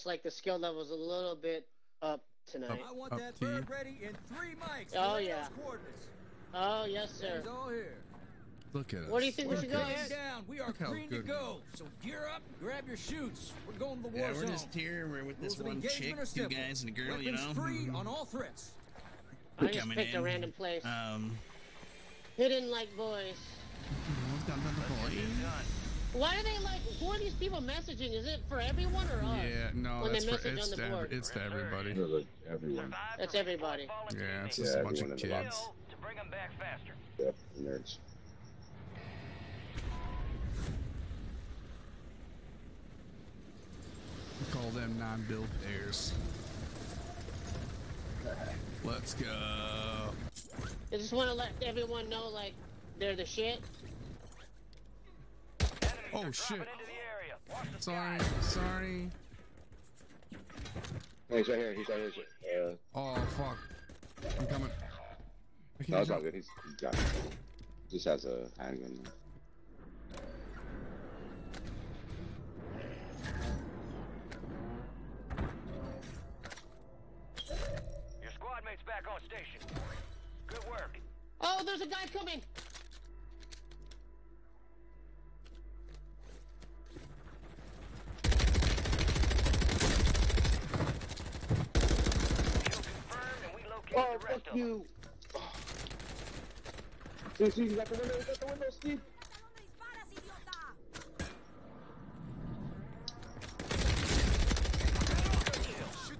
looks like the skill level's a little bit up tonight. I want Up that to you. ready in three mics. Oh, yeah. coordinates. Oh yes, sir. He's all here. Look at us. What do you think we We're should go? man Ed? down. We are Look how green to go. So gear up, grab your shoots. We're going to the war Yeah, we're just here. We're with this Rules one chick, two guys, and a girl. Weapons You know. free on all threats. I just coming picked a random place. Um. Hidden like boys. What's got another boy? Why are they like? Who are these people messaging? Is it for everyone or us? Yeah, no, When they that's for, it's, on the to every, board. it's to everybody. No, look, everyone. That's everybody. Yeah, it's Yeah, just a bunch of kids. box. To bring them back faster. Yep, nerds. We call them non-build pairs. Let's go. I just want to let everyone know, like, they're the shit. Oh shit. Into the area. Watch the Sorry, sorry. Hey, he's right here. He's right here. Uh, Oh fuck. I'm coming. I no, can't it's good. He's, he's got it. Just has a handgun. Your squad mate's back on station. Good work. Oh, there's a guy coming. Oh, the rest fuck of them. you! See, see, he's at the window. He's at the window, Steve.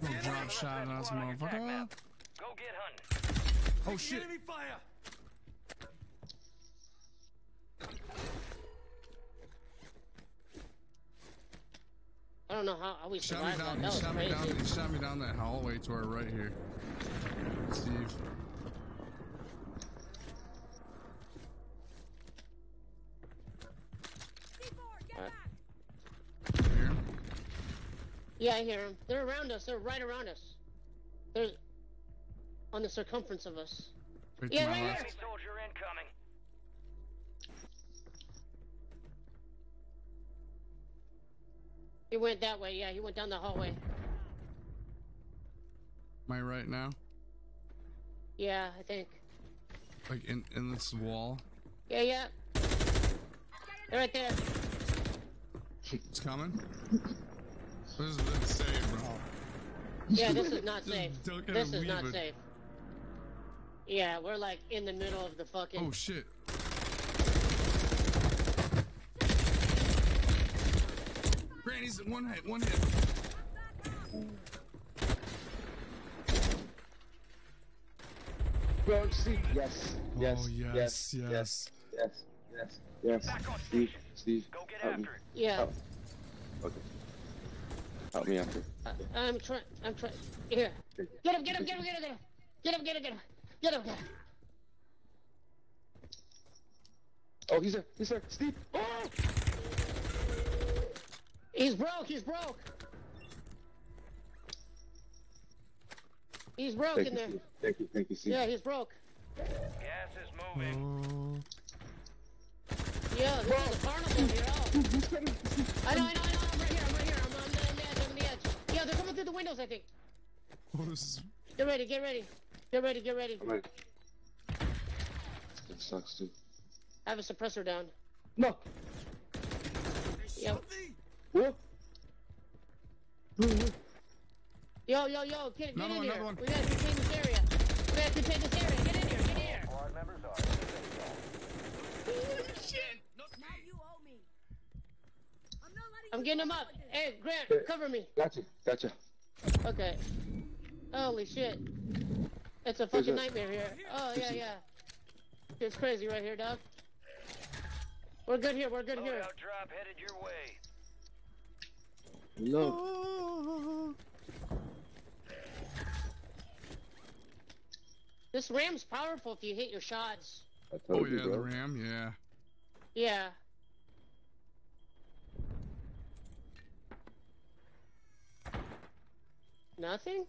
No drop shot on us, motherfucker. Go get hunting. Oh shit. Enemy fire. I don't know how, how we Shot me survived that. down. That He was shot me down. He shot me down that hallway to our right here. Steve. Yeah, I hear them. They're around us. They're right around us. They're on the circumference of us. Right Yeah, right here. left. Enemy soldier incoming. He went that way. Yeah, he went down the hallway. Am I right now? Yeah, I think. Like in in this wall. Yeah, yeah. They're right there. It's coming. This is insane, bro. Yeah, this is not safe. This is not it. safe. Yeah, we're like in the middle of the fucking. Oh shit. Granny's one hit, one hit. Go, Steve. Yes. Yes. Oh, yes, Yes. yes. Yes. Yes. Yes. Yes. Back on Steve. Steve. Go get help me. after it. Yeah, Help. Okay. Help me after. I- I'm trying. I'm trying. Here. Get him! Get him! Get him! Get him! Get him! Get him! Get him! Get him! Get him! Get him! Oh, he's there. He's there. Steve. Oh! He's broke. He's broke. He's broke Thank in you, there. Steve. Thank you. Thank you, Steve. Yeah, he's broke. Gas is moving. Yeah, this is a carnival here. Oh. I know, I know, I know. I'm right here. I'm right here. I'm on the edge. I'm on the edge. Yeah, they're coming through the windows. I think. Oh, this is Get ready. Get ready. Get ready. Get ready. I'm ready. It sucks, too. I have a suppressor down. No. Yo, What? Yo, yo, yo. Get, get Another in one, here. another one. We gotta contain this area. We gotta contain this area. Get in here. Get in here. Squad members are Holy shit! Now you owe me. I'm not letting I'm getting him up. with this. Hey, Grant, cover me. Gotcha. Gotcha. Okay. Holy shit. It's a fucking nightmare here. Oh, yeah, yeah. It's crazy right here, dog. We're good here. We're good here. drop headed your way. No. This ram's powerful if you hit your shots. I Oh you, yeah, bro. the ram, yeah. Yeah. Nothing?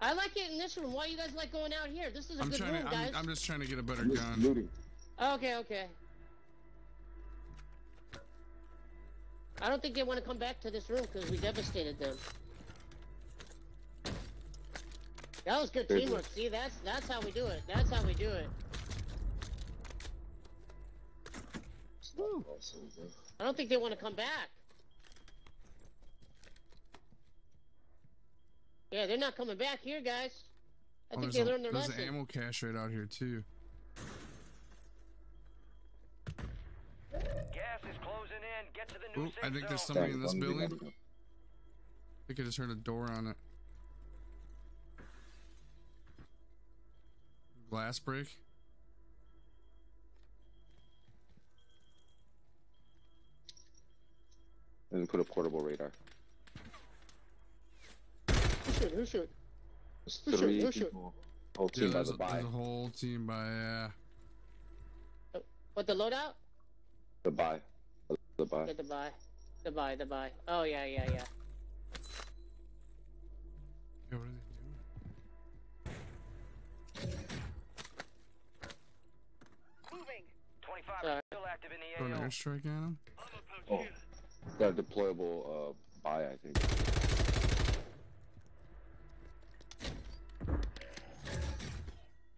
I like it in this room. Why you guys like going out here? This is a I'm good room, to guys. I'm, I'm just trying to get a better gun. looting. Okay, okay. I don't think they want to come back to this room because we devastated them. That was good Good. teamwork. See, that's that's how we do it. That's how we do it. I don't think they want to come back. Yeah, they're not coming back here, guys. I Oh, think there's they a, learned their there's lesson. an ammo cache right out here too. Gas is closing in. Get to the new Oop, safe I think there's somebody in this building. I think I just heard a door on it. Glass break. And put a portable radar. Who shoot? Who shoot? There's Who shoot? three Who shoot? people. Whole Yeah, team by there's, the a, buy. there's a whole team by yeah. Uh, what the loadout? The buy. The buy. Yeah, the buy. The buy. The buy. Oh yeah, yeah, yeah. 25 still active in Throw the an AO. airstrike at him? Oh. Got a deployable uh, buy, I think.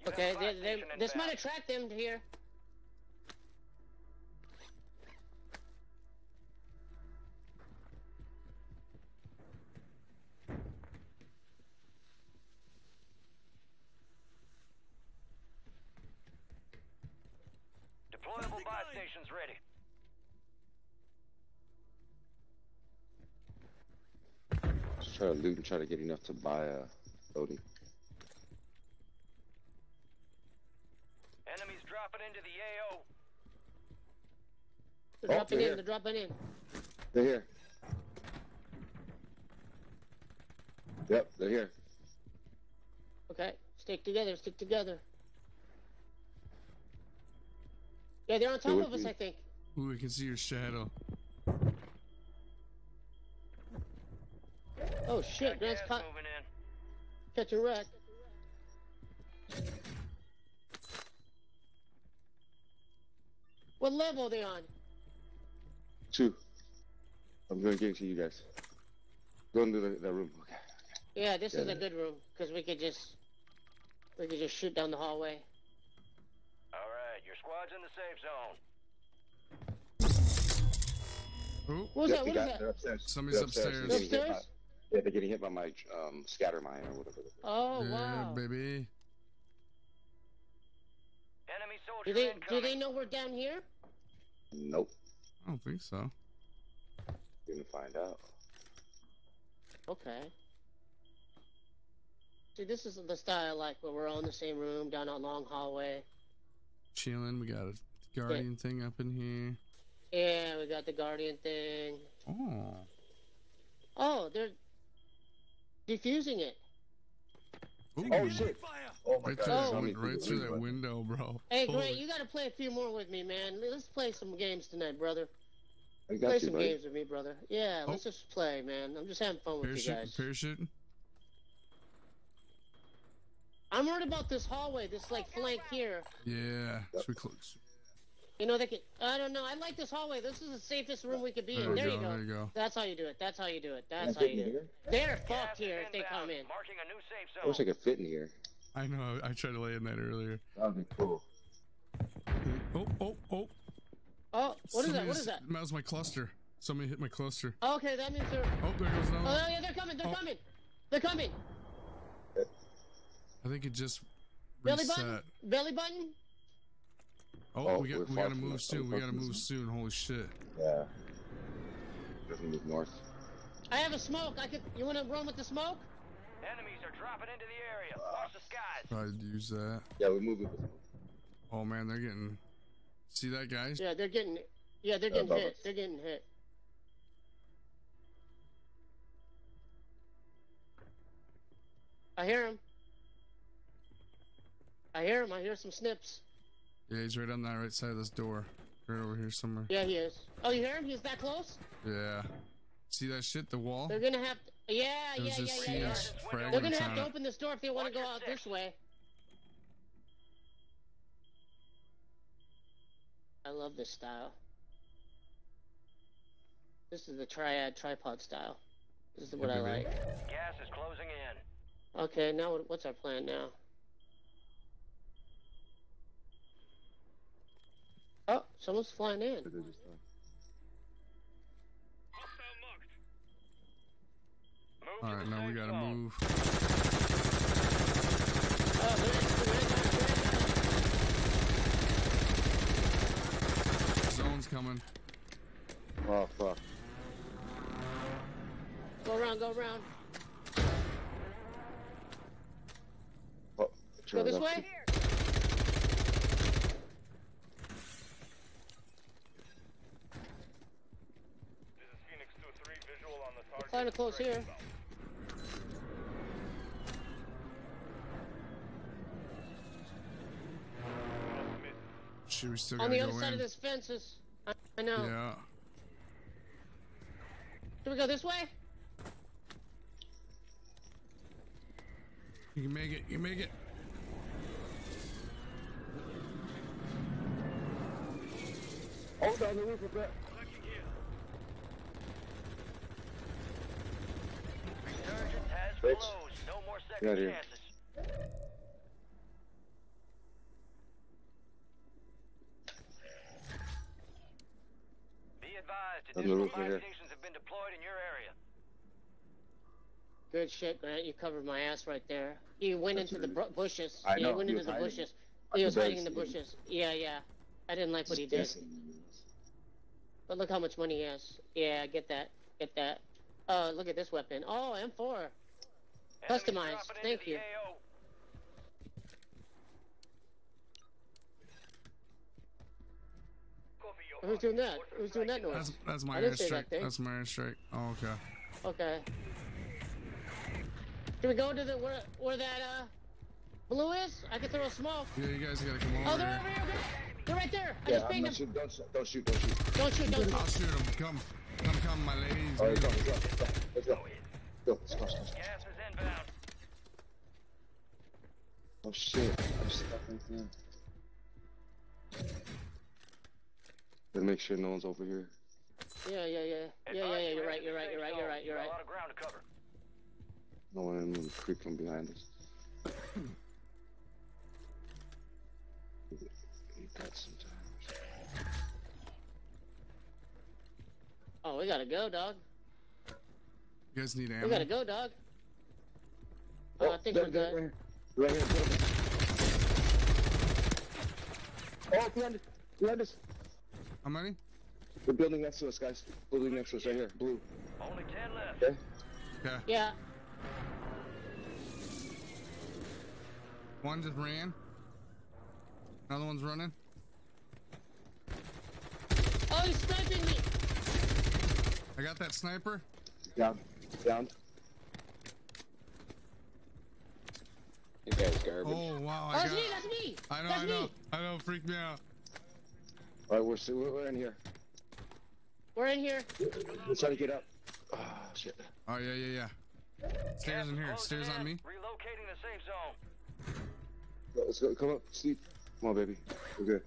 Okay, they, they, this might attract them to here. Deployable buy stations ready. Just try to loot and try to get enough to buy a loading. Enemies dropping into the AO. They're Oh, dropping they're in. here. They're dropping in. They're here. Yep, they're here. Okay, stick together. Stick together. Yeah, they're on top of us. be. I think. Ooh, I can see your shadow. Oh shit! Got Grant's gas caught moving in. catching wreck. What level are they on? Two. I'm gonna get to you guys. Go into the, that room. Okay. Yeah, this is Yeah. a good room because we could just we could just shoot down the hallway. All right, squad's in the safe zone. Oh, What was Yep, that? they What is got- that? They're upstairs. Somebody's They're upstairs. upstairs. They're Upstairs? by- yeah, they're getting hit by my um, scatter mine or whatever. Oh yeah, wow! baby. Enemy soldier Do they do they know we're down here? Nope. I don't think so. You're gonna find out. Okay. See, this is the style I like where we're all in the same room down a long hallway. Chilling. We got a guardian thing up in here. Yeah, we got the guardian thing. Oh. Oh, they're defusing it. Ooh, Oh shit! Oh my Right god! through, Oh. that, how many win- right through that window, bro. Hey, Holy- Grant, you got to play a few more with me, man. Let's play some games tonight, brother. I Play you, some buddy. games with me, brother. Yeah, Oh. let's just play, man. I'm just having fun with you Parachute, guys. parachuting. I'm worried about this hallway, this like flank here. Yeah. Should we close? You know, they could. I don't know. I like this hallway. This is the safest room we could be There in. There go. you go. There you go. That's how you do it. That's how you do it. Can I That's how you do it. They're Gas fucked here if they inbound, come in. Marking a new safe I wish I could fit in here. I know. I tried to lay in that earlier. That would be cool. Oh, oh, oh. Oh, what is that? What Somebody's- is that? That was my cluster. Somebody hit my cluster. Oh, okay, that means they're. Oh, there goes another Oh one. yeah, they're coming. They're Oh. coming. They're coming. I think it just Belly reset. button. Belly button. Oh, Oh, we got we're we far gotta move soon. We're We far gotta move soon. Holy shit. Yeah. Doesn't move north. I have a smoke. I could. You want to run with the smoke? Enemies are dropping into the area. Watch the skies. I'd use that. Yeah, we move it. Oh man, they're getting. See that, guys? Yeah, they're getting. Yeah, they're getting above hit. They're getting hit. I hear him. I hear him. I hear some snips. Yeah, he's right on that right side of this door. Right over here somewhere. Yeah, he is. Oh, you hear him? He's that close? Yeah. See that shit? The wall? They're gonna have to. Yeah, yeah, There's yeah, just yeah, yeah. They're gonna have to open this door if they want to go out six. this way. I love this style. This is the triad tripod style. This is what I like. Gas is closing in. Okay, now what's our plan now? Oh, someone's flying in. They're just, Move All to right, the now we gotta zone. move. Oh, there it is, there it is, there it is. Zone's coming. Oh fuck. Go around, go around. Oh, Go this up. way. This is Phoenix 2-3, visual on the target. Kinda close here. Shit, we still On the other side in. of this fence is. I, I know. Yeah. Do we go this way? You can make it. You can make it. Oh, down the roof of that. Resurgence has Bitch. No more Get second outta here. Be advised, On the additional roof right here. stations have been deployed in your area. Good shit, Grant. You covered my ass right there. He went That's into the br- bushes. I yeah, know, he went he into the hiding. bushes. He was hiding in the barely see him. bushes. Yeah, yeah. I didn't like what he did. But look how much money he has. Yeah, get that. Get that. Uh, look at this weapon. Oh, M4. Enemies Customized. Thank you. Who's doing that? Who's doing that noise? that's my I didn't say airstrike. that. That's my airstrike. Oh, okay. Okay. Can we go to the where where that uh blue is? I can throw a smoke. Yeah, you guys gotta come over Oh, they're here. over here. They're right there. I Yeah, just I'm banged not them. Don't, shoot- don't shoot. Don't shoot. Don't shoot. Don't I'll shoot. shoot him. Come, come, come, come, my ladies. All right, let's go. Let's go. Let's go. Go. Let's go. Let's go. Gas is inbound. Oh shit. I'm stuck right there. Let's make sure no one's over here. Yeah, yeah, yeah. Yeah, yeah, yeah. you You're right. You're right. You're right. You're right. You're right. A lot of ground to cover. No one in the creek from behind us. Eat that sometimes. Oh, we gotta go, dog. You guys need ammo? We gotta go, dog. Oh, I think we're there- good. Right here. Right here. Oh, behind us. Behind us. How many? The building next to us, guys. Building next to us, right here. Blue. Only 10 left. Okay? Okay. Yeah. One just ran. Another one's running. Oh, he's sniping me. I got that sniper. Down. Down. You guys garbage. Oh wow! Oh, I that's got. me. That's me. I know. That's I know. me. I know. Freak me out. All right, we're, still, we're, we're in here. We're in here. Let's try to get up. Ah, shit. Oh yeah, yeah, yeah. Stairs Gas in is here. closing Stairs on in. me. Relocating the safe zone. Go, Let's go. Come up, Steve. Come on, baby. We're good.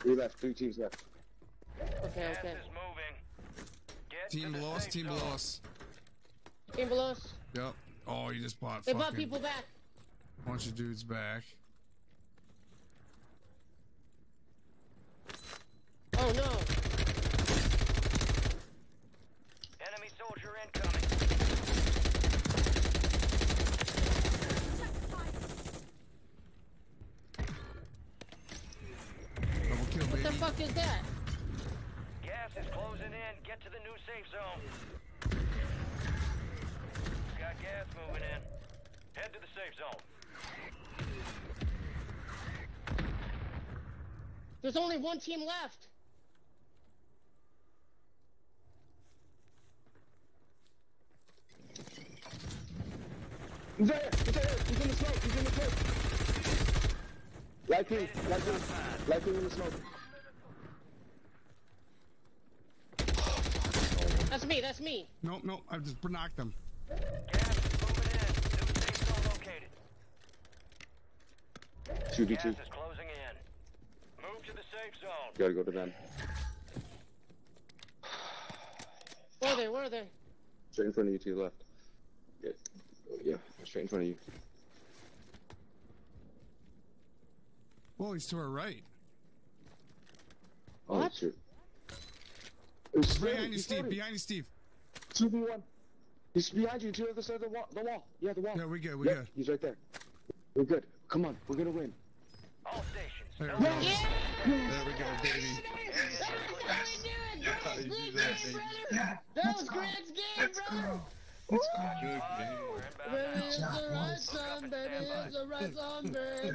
Three left. Three teams left. Okay, Gas okay. is moving. Get Team to the below us. safe Team zone. below us. Team below us. Yep. Oh, you just bought They fucking brought people back. Bunch of dudes back. Oh no. Enemy soldier incoming. Double kill, What the fuck is that? Gas is closing in. Get to the new safe zone. Got gas moving in. Head to the safe zone. There's only one team left. He's there. He's there. He's in the smoke. He's in the smoke. Light pink. Light pink. Light pink in the smoke. That's me. That's me. Nope, nope. I just knocked them. 2v2. Gotta go to them. Where are they? Where are they? Straight in front of you to your left. Yeah, oh, yeah straight in front of you. Well, he's to our right. Oh, what? shoot. It's behind you, Steve. Behind you, Steve. 2v1. He's behind you, to the other side of the wall. The wall. Yeah, the wall. Yeah, we good. We yep. good. He's right there. We're good. Come on. We're going to win. All stations. There we go. losing. There we go, baby. That was Grant's game, brother! We're inbound Baby, now. it's the right time, baby, it's the right time, baby, it's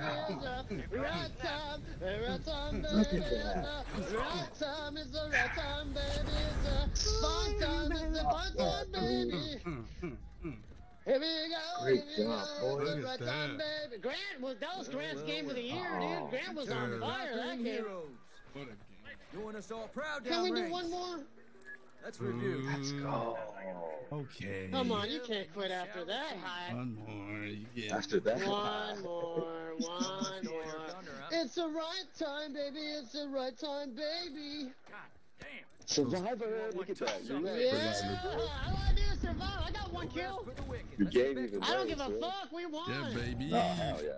the right time, the right time, baby, it's the right time, it's the right time, baby, it's the fun time, it's the fun time, baby. Here we go, Great here job, go, boy. the Look right at time, that. baby. Grant was, that was Grant's game of the year, dude. Oh, Grant was on fire that game. Heroes. What a game. Doing us all proud Can we do downrange. one more? Let's review. Let's go. Okay. Come on, you can't quit after that high. One more. You get After that. One more, one more. It's the right time, baby. It's the right time, baby. Survivor. Look at that. You're right. Yeah, I want to do survive. I got one kill. for the wicked. You gave get even back I don't give a fuck. We won. Yeah, baby. Oh hell yeah.